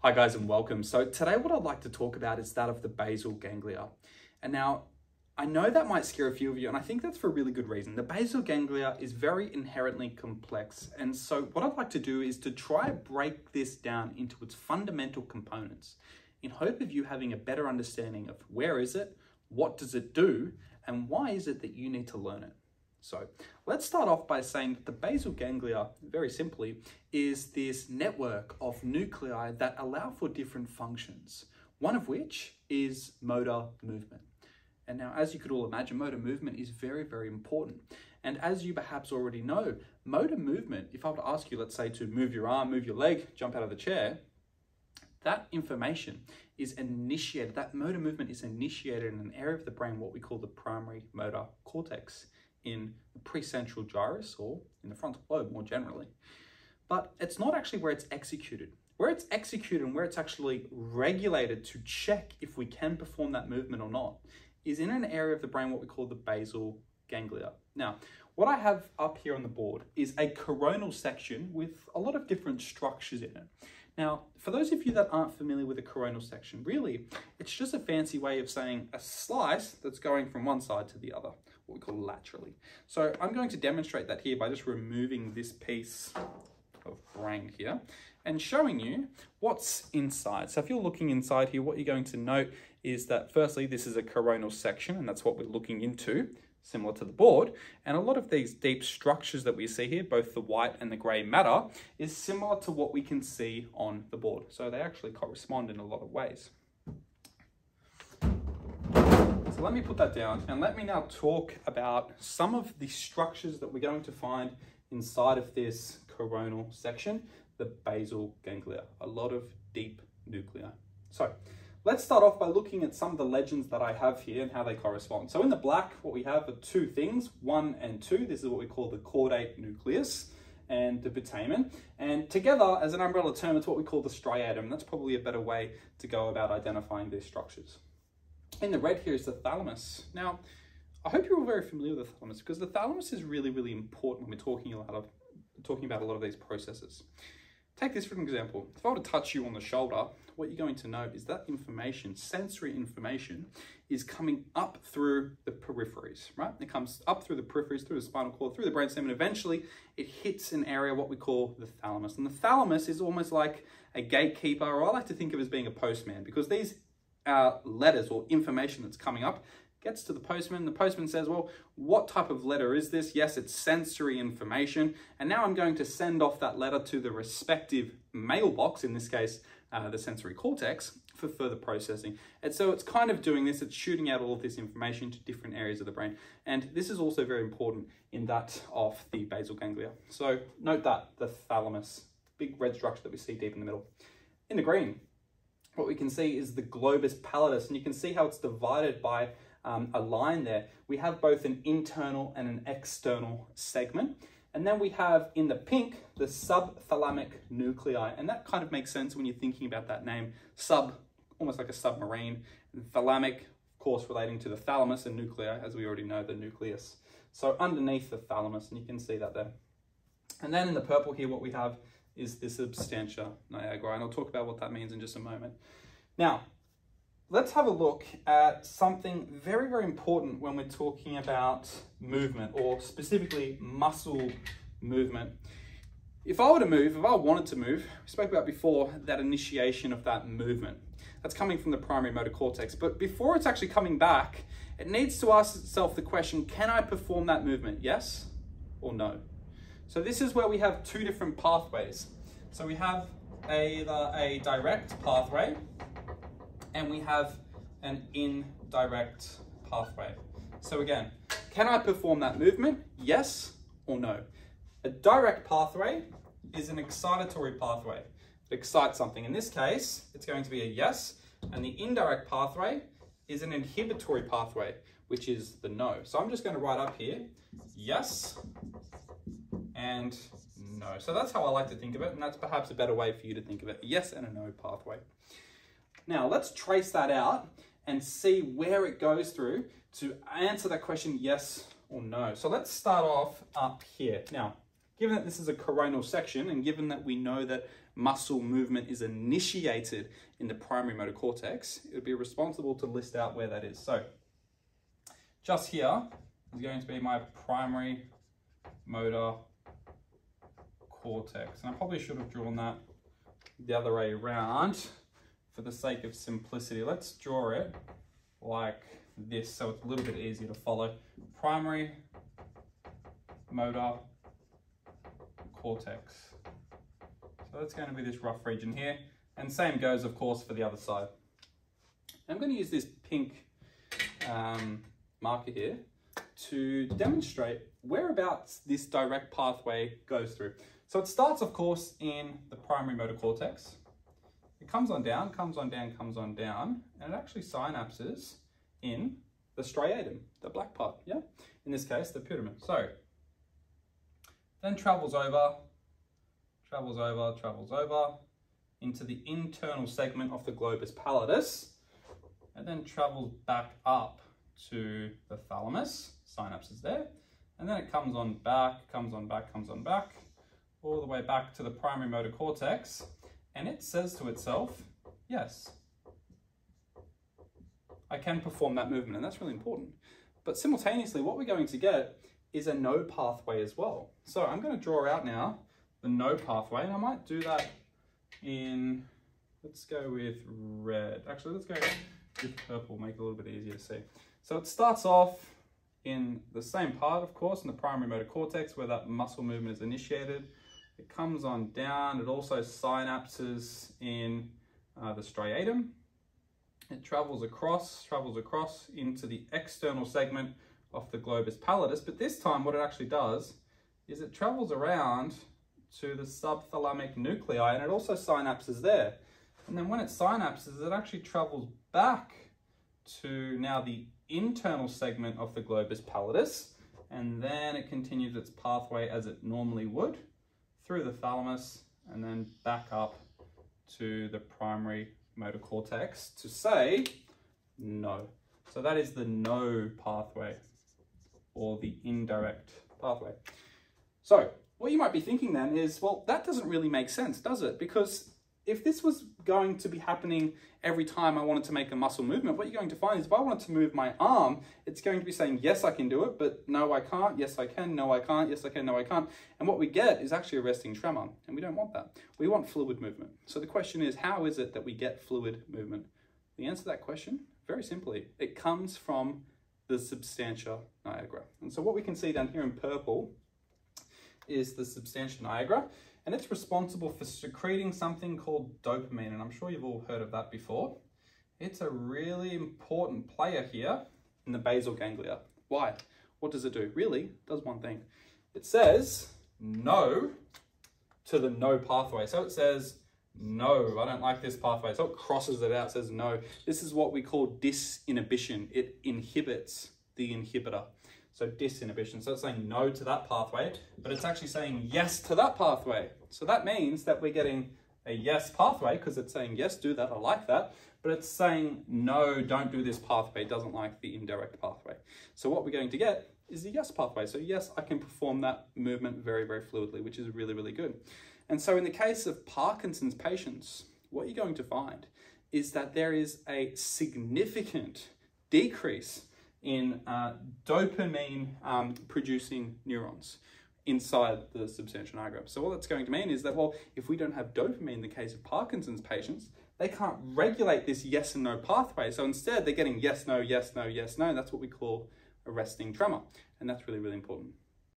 Hi guys and welcome. So today what I'd like to talk about is that of the basal ganglia. And now I know that might scare a few of you and I think that's for a really good reason. The basal ganglia is very inherently complex and so what I'd like to do is to try and break this down into its fundamental components in hope of you having a better understanding of where is it, what does it do, and why is it that you need to learn it. So let's start off by saying that the basal ganglia, very simply, is this network of nuclei that allow for different functions, one of which is motor movement. And now, as you could all imagine, motor movement is very, very important. And as you perhaps already know, motor movement, if I were to ask you, let's say, to move your arm, move your leg, jump out of the chair, that information is initiated, that motor movement is initiated in an area of the brain, what we call the primary motor cortex in the precentral gyrus or in the frontal lobe more generally. But it's not actually where it's executed. Where it's executed and where it's actually regulated to check if we can perform that movement or not is in an area of the brain what we call the basal ganglia. Now, what I have up here on the board is a coronal section with a lot of different structures in it. Now, for those of you that aren't familiar with a coronal section, really, it's just a fancy way of saying a slice that's going from one side to the other, what we call laterally. So I'm going to demonstrate that here by just removing this piece of brain here and showing you what's inside. So if you're looking inside here, what you're going to note is that firstly, this is a coronal section and that's what we're looking into similar to the board. And a lot of these deep structures that we see here, both the white and the gray matter, is similar to what we can see on the board. So they actually correspond in a lot of ways. So let me put that down and let me now talk about some of the structures that we're going to find inside of this coronal section, the basal ganglia, a lot of deep nuclei. So Let's start off by looking at some of the legends that I have here and how they correspond. So in the black, what we have are two things, one and two. This is what we call the caudate nucleus and the putamen. And together, as an umbrella term, it's what we call the striatum. That's probably a better way to go about identifying these structures. In the red here is the thalamus. Now, I hope you're all very familiar with the thalamus because the thalamus is really, really important when we're talking, a lot of, talking about a lot of these processes. Take this for an example. If I were to touch you on the shoulder, what you're going to note is that information, sensory information, is coming up through the peripheries, right? It comes up through the peripheries, through the spinal cord, through the brainstem, and eventually it hits an area, what we call the thalamus. And the thalamus is almost like a gatekeeper, or I like to think of as being a postman, because these letters or information that's coming up gets to the postman. The postman says, well, what type of letter is this? Yes, it's sensory information. And now I'm going to send off that letter to the respective mailbox, in this case, uh, the sensory cortex, for further processing. And so it's kind of doing this, it's shooting out all of this information to different areas of the brain. And this is also very important in that of the basal ganglia. So note that, the thalamus, big red structure that we see deep in the middle. In the green, what we can see is the globus pallidus, and you can see how it's divided by um, a line there, we have both an internal and an external segment. And then we have in the pink, the subthalamic nuclei. And that kind of makes sense when you're thinking about that name, sub, almost like a submarine, and thalamic, of course, relating to the thalamus and nuclei, as we already know, the nucleus. So underneath the thalamus, and you can see that there. And then in the purple here, what we have is the substantia nigra, and I'll talk about what that means in just a moment. Now, let's have a look at something very, very important when we're talking about movement or specifically muscle movement. If I were to move, if I wanted to move, we spoke about before that initiation of that movement. That's coming from the primary motor cortex. But before it's actually coming back, it needs to ask itself the question, can I perform that movement? Yes or no? So this is where we have two different pathways. So we have a, a direct pathway and we have an indirect pathway. So again, can I perform that movement? Yes or no? A direct pathway is an excitatory pathway. It excites something. In this case, it's going to be a yes, and the indirect pathway is an inhibitory pathway, which is the no. So I'm just going to write up here, yes and no. So that's how I like to think of it, and that's perhaps a better way for you to think of it, yes and a no pathway. Now let's trace that out and see where it goes through to answer that question yes or no. So let's start off up here. Now, given that this is a coronal section and given that we know that muscle movement is initiated in the primary motor cortex, it would be responsible to list out where that is. So just here is going to be my primary motor cortex. And I probably should have drawn that the other way around for the sake of simplicity. Let's draw it like this so it's a little bit easier to follow. Primary motor cortex. So that's going to be this rough region here. And same goes, of course, for the other side. I'm going to use this pink um, marker here to demonstrate whereabouts this direct pathway goes through. So it starts, of course, in the primary motor cortex. It comes on down, comes on down, comes on down, and it actually synapses in the striatum, the black part, yeah? In this case, the putamen. So, then travels over, travels over, travels over, into the internal segment of the globus pallidus, and then travels back up to the thalamus, synapses there, and then it comes on back, comes on back, comes on back, all the way back to the primary motor cortex, and it says to itself, yes, I can perform that movement, and that's really important. But simultaneously, what we're going to get is a no pathway as well. So I'm going to draw out now the no pathway, and I might do that in, let's go with red. Actually, let's go with purple, make it a little bit easier to see. So it starts off in the same part, of course, in the primary motor cortex where that muscle movement is initiated. It comes on down. It also synapses in uh, the striatum. It travels across, travels across into the external segment of the globus pallidus. But this time what it actually does is it travels around to the subthalamic nuclei and it also synapses there. And then when it synapses, it actually travels back to now the internal segment of the globus pallidus. And then it continues its pathway as it normally would through the thalamus and then back up to the primary motor cortex to say no. So that is the no pathway or the indirect pathway. So what you might be thinking then is, well, that doesn't really make sense, does it? Because if this was going to be happening every time I wanted to make a muscle movement, what you're going to find is if I wanted to move my arm, it's going to be saying, yes, I can do it, but no, I can't, yes, I can, no, I can't, yes, I can, no, I can't. And what we get is actually a resting tremor, and we don't want that. We want fluid movement. So the question is, how is it that we get fluid movement? The answer to that question, very simply, it comes from the substantia nigra. And so what we can see down here in purple is the substantia nigra and it's responsible for secreting something called dopamine, and I'm sure you've all heard of that before. It's a really important player here in the basal ganglia. Why? What does it do? Really, it does one thing. It says no to the no pathway. So it says, no, I don't like this pathway. So it crosses it out, says no. This is what we call disinhibition. It inhibits the inhibitor. So disinhibition. So it's saying no to that pathway, but it's actually saying yes to that pathway. So that means that we're getting a yes pathway because it's saying yes, do that, I like that. But it's saying no, don't do this pathway, it doesn't like the indirect pathway. So what we're going to get is the yes pathway. So yes, I can perform that movement very, very fluidly, which is really, really good. And so in the case of Parkinson's patients, what you're going to find is that there is a significant decrease in uh, dopamine um, producing neurons inside the substantia nigra. So what that's going to mean is that, well, if we don't have dopamine in the case of Parkinson's patients, they can't regulate this yes and no pathway. So instead, they're getting yes, no, yes, no, yes, no. That's what we call a resting tremor. And that's really, really important.